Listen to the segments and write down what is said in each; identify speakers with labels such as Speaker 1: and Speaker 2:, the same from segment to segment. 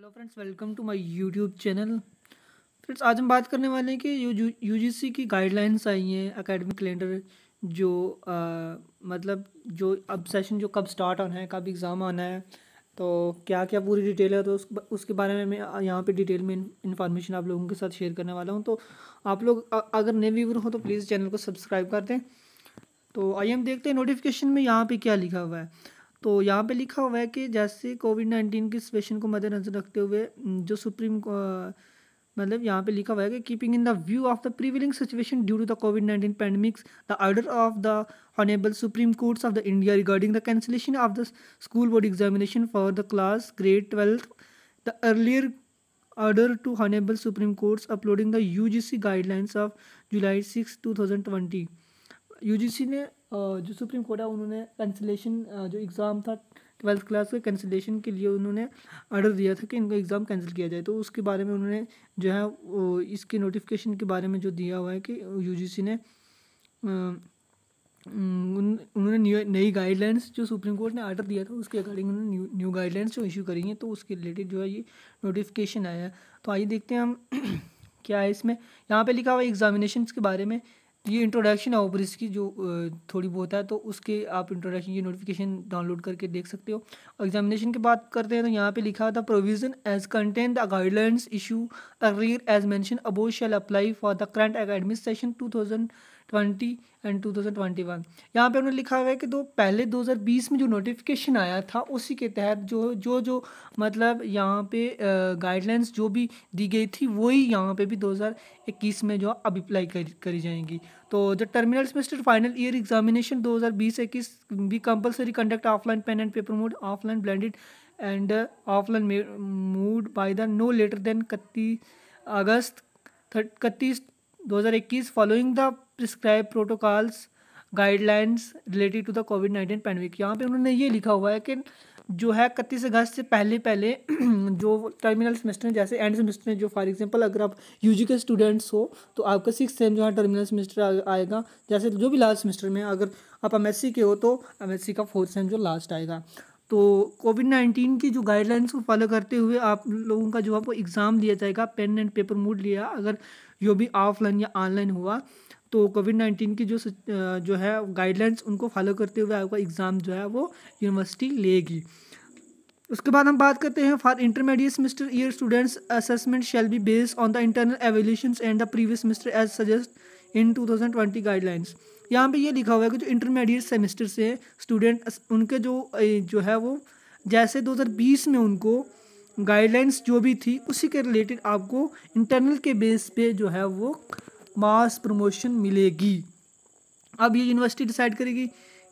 Speaker 1: Hello friends welcome to my YouTube channel friends आज हम बात करने वाले हैं कि यू यूजीसी की गाइडलाइंस आई हैं एकेडमिक कैलेंडर जो आ, मतलब जो अब सेशन जो कब स्टार्ट होना है कब एग्ज़ाम आना है तो क्या क्या पूरी डिटेल है तो उस, उसके बारे में मैं यहाँ पे डिटेल में इन्फॉर्मेशन आप लोगों के साथ शेयर करने वाला हूँ। तो आप लोग अगर नए व्यूवर हो तो प्लीज़ चैनल को सब्सक्राइब कर दें। तो आइए हम देखते हैं नोटिफिकेशन में यहाँ पे क्या लिखा हुआ है। तो यहाँ पे लिखा हुआ है कि जैसे कोविड नाइन्टीन की सिचुएशन को मद्देनजर रखते हुए जो सुप्रीम मतलब यहाँ पे लिखा हुआ है कि keeping in the view of the prevailing situation due to the COVID nineteen pandemics the order of the honourable supreme courts of the India regarding the cancellation of the school board examination for the class grade twelfth the earlier order to honourable supreme courts uploading the U G C guidelines of July six two thousand twenty U G C ने जो supreme court है, उन्होंने cancellation जो exam था twelfth class के cancellation के लिए उन्होंने आर्डर दिया था कि इनका एग्ज़ाम कैंसिल किया जाए। तो उसके बारे में उन्होंने जो है इसके नोटिफिकेशन के बारे में जो दिया हुआ है कि यूजीसी ने उन्होंने नई गाइडलाइंस जो सुप्रीम कोर्ट ने आर्डर दिया था, उसके अकॉर्डिंग उन्होंने न्यू गाइडलाइंस जो इशू करी हैं तो उसके रिलेटेड जो है, ये नोटिफिकेशन आया है। तो आइए देखते हैं हम क्या है इसमें। यहाँ पे लिखा हुआ है एग्जामिनेशन के बारे में ये इंट्रोडक्शन है ऊपर की जो थोड़ी बहुत है तो उसके आप इंट्रोडक्शन ये नोटिफिकेशन डाउनलोड करके देख सकते हो। एग्जामिनेशन की बात करते हैं तो यहाँ पे लिखा था provision as content the guidelines issue earlier as mention above shall apply for the current academic session two thousand twenty and two thousand twenty one. यहाँ पर उन्होंने लिखा हुआ है कि दो, पहले दो हज़ार बीस में जो नोटिफिकेशन आया था, उसी के तहत जो जो जो मतलब यहाँ पे गाइडलाइंस जो भी दी गई थी, वही यहाँ पे भी दो हज़ार इक्कीस में जो अब अप्लाई करी करी जाएँगी। तो जो terminal semester final year examination दो हज़ार बीस इक्कीस भी compulsory conduct offline pen and paper mode offline blended and offline mode by the no later than इकतीस अगस्त इकतीस दो हज़ार इक्कीस following the prescribe protocols guidelines related to the COVID nineteen pandemic यहाँ पे उन्होंने ये लिखा हुआ है कि जो है इकतीस अगस्त से पहले पहले जो टर्मिनल सेमेस्टर जैसे एंड सेमेस्टर जो फॉर एग्जांपल अगर आप यूजी के स्टूडेंट्स हो तो आपका सिक्स सेम जो है टर्मिनल सेमेस्टर आएगा। जैसे जो भी लास्ट सेमेस्टर में अगर आप एम के हो तो एम का फोर्थ सेम जो लास्ट आएगा। तो कोविड नाइन्टीन की जो गाइडलाइंस को फॉलो करते हुए आप लोगों का जो है वो एग्ज़ाम दिया जाएगा पेन एंड पेपर मोड लिया। अगर जो भी ऑफलाइन या ऑनलाइन हुआ तो कोविड नाइन्टीन की जो जो है गाइडलाइंस उनको फॉलो करते हुए आपका एग्ज़ाम जो है वो यूनिवर्सिटी लेगी। उसके बाद हम बात करते हैं for intermediate semester year students assessment shall be based on the internal evaluation and the previous semester as suggest in 2020 guidelines यहाँ पे ये लिखा हुआ है कि जो इंटरमीडिएट सेमेस्टर से स्टूडेंट उनके जो जो है वो, जैसे 2020 में उनको गाइडलाइंस जो भी थी, उसी के रिलेटेड आपको इंटरनल के बेस पे जो है वो मास प्रमोशन मिलेगी। अब ये यूनिवर्सिटी डिसाइड करेगी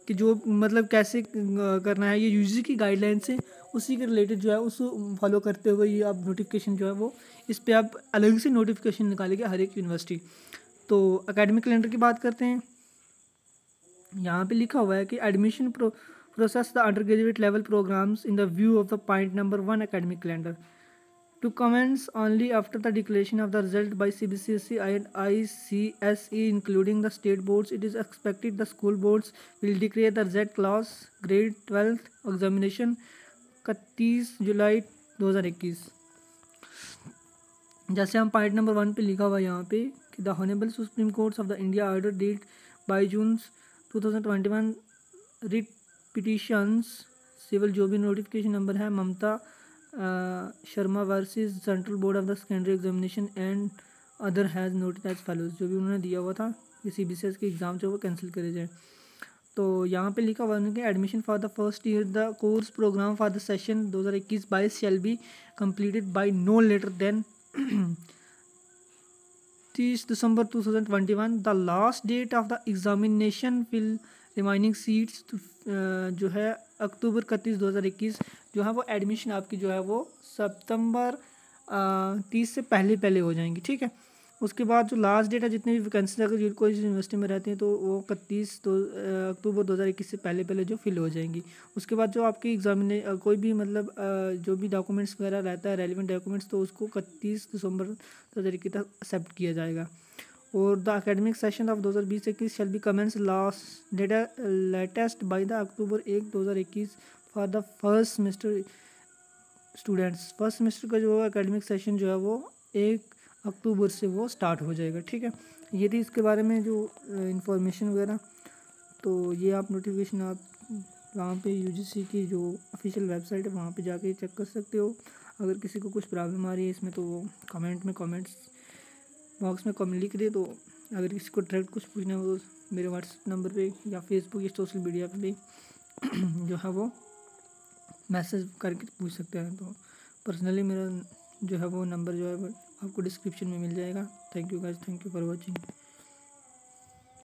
Speaker 1: कि जो मतलब कैसे करना है। ये यूजी की गाइडलाइंस है उसी के रिलेटेड जो है, उस फॉलो करते हुए ये आप नोटिफिकेशन जो है वो, इस पर आप अलग से नोटिफिकेशन निकालेंगे हर एक यूनिवर्सिटी तो अकेडमिक कैलेंडर की बात करते हैं। यहाँ पे लिखा हुआ है कि admission pro process the undergraduate level programmes in the view of the point number one academic calendar to commence only after the declaration of the result by CBCSE and ICSE including the state boards it is expected the school boards will declare the result class grade 12th examination 31 July 2021 जैसे हम point number one पे लिखा हुआ है यहाँ पे कि the honourable supreme courts of the India order date by June 2021 writ petitions civil जो भी नोटिफिकेशन नंबर है Mamta Sharma versus central board of the secondary examination and other has notice as follows जो भी उन्होंने दिया हुआ था कि सी बी एस के एग्ज़ाम जो वो कैंसिल करे जाए। तो यहाँ पे लिखा हुआ है कि admission for the first year the course programme for the session इक्कीस बाईस shall be completed by no later than तीस दिसंबर two thousand twenty one the last date of the examination fill remaining seats जो है अक्टूबर इकतीस दो हज़ार इक्कीस जो है वो एडमिशन आपकी जो है वो सितंबर तीस से पहले पहले हो जाएँगी, ठीक है? उसके बाद जो लास्ट डेट है, जितनी भी वैकेंसी अगर कोई यूनिवर्सिटी में रहती हैं तो वो इकतीस दो अक्टूबर दो हज़ार इक्कीस से पहले पहले जो फिल हो जाएँगी। उसके बाद जो आपकी एग्जामिने कोई भी मतलब जो भी डॉक्यूमेंट्स वगैरह रहता है रेलिवेंट डॉक्यूमेंट्स तो उसको इकतीस दिसंबर दो हज़ार इक्कीस तक एक्सेप्ट किया जाएगा। और द अकेडमिक सेशन ऑफ़ दो हज़ार बीस इक्कीस shall be commence last data latest by the अक्टूबर एक दो हज़ार इक्कीस for the first semester students, first semester का जो एकेडमिक सेशन जो है वो एक अक्टूबर से वो स्टार्ट हो जाएगा, ठीक है? ये थी इसके बारे में जो इंफॉर्मेशन वगैरह। तो ये आप नोटिफिकेशन आप वहाँ पे यूजीसी की जो ऑफिशियल वेबसाइट है, वहाँ पे जाके चेक कर सकते हो। अगर किसी को कुछ प्रॉब्लम आ रही है इसमें तो वो कमेंट में कमेंट्स बॉक्स में कमेंट लिख दे। तो अगर किसी को डायरेक्ट कुछ पूछना हो तो मेरे व्हाट्सएप नंबर पे या फेसबुक या सोशल मीडिया पे भी जो है वो मैसेज करके पूछ सकते हैं तो पर्सनली मेरा जो है वो नंबर जो है वो आपको डिस्क्रिप्शन में मिल जाएगा। Thank you guys thank you for watching